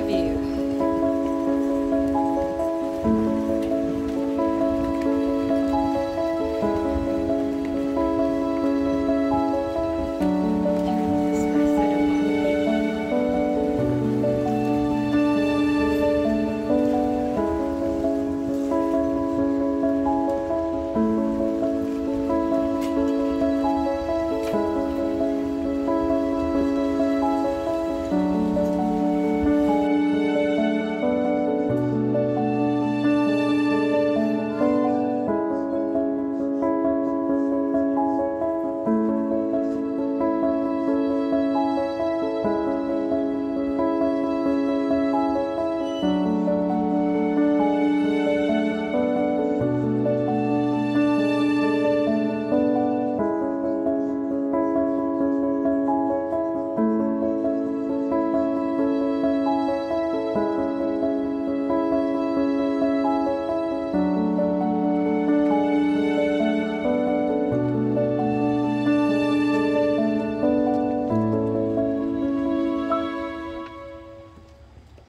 the view.